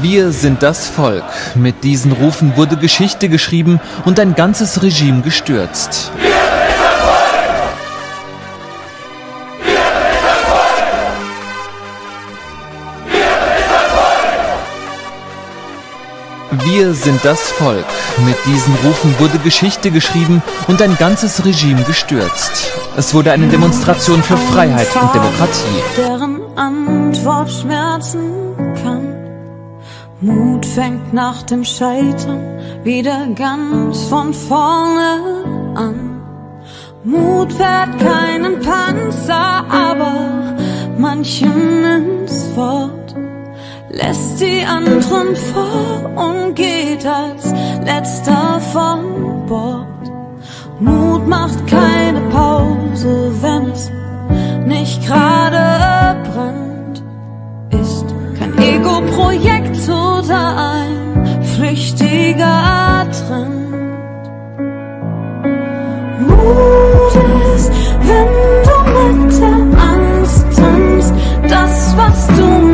Wir sind das Volk. Mit diesen Rufen wurde Geschichte geschrieben und ein ganzes Regime gestürzt. Wir sind das Volk. Mit diesen Rufen wurde Geschichte geschrieben und ein ganzes Regime gestürzt. Es wurde eine Demonstration für Freiheit und Demokratie. Deren Antwort schmerzen kann. Mut fängt nach dem Scheitern wieder ganz von vorne an. Mut fährt keinen Panzer, aber manchen ins Wort lässt die anderen vor steht als letzter von Bord. Mut macht keine Pause, wenn es nicht gerade brennt. Ist kein Ego-Projekt oder ein flüchtiger Trend. Mut ist, wenn du mit der Angst tanzt, das, was du machst.